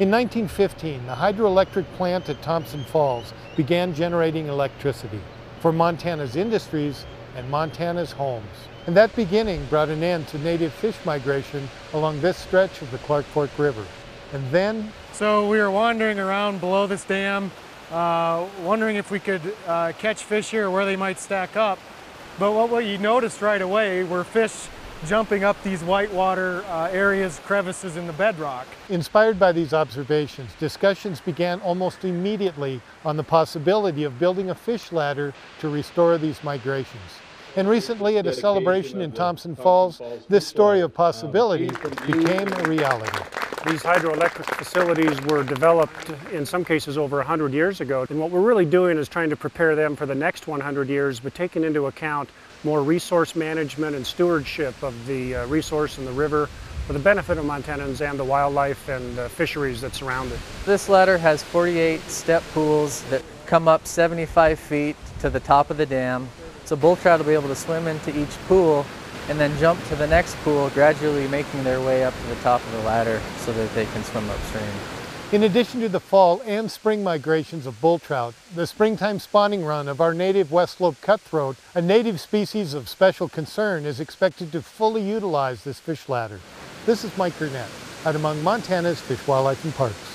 In 1915, the hydroelectric plant at Thompson Falls began generating electricity for Montana's industries and Montana's homes. And that beginning brought an end to native fish migration along this stretch of the Clark Fork River. And then, So we were wandering around below this dam, uh, wondering if we could uh, catch fish here, where they might stack up. But what, what you noticed right away were fish jumping up these whitewater uh, areas, crevices in the bedrock. inspired by these observations, discussions began almost immediately on the possibility of building a fish ladder to restore these migrations. And recently, at a celebration in Thompson Falls, this story of possibility became a reality. These hydroelectric facilities were developed in some cases over 100 years ago. And what we're really doing is trying to prepare them for the next 100 years, but taking into account more resource management and stewardship of the uh, resource and the river for the benefit of Montanans and the wildlife and uh, fisheries that surround it. This ladder has 48 step pools that come up 75 feet to the top of the dam. So bull trout will be able to swim into each pool and then jump to the next pool, gradually making their way up to the top of the ladder so that they can swim upstream. In addition to the fall and spring migrations of bull trout, the springtime spawning run of our native West Slope cutthroat, a native species of special concern, is expected to fully utilize this fish ladder. This is Mike Gurnett, out among Montana's fish, wildlife, and parks.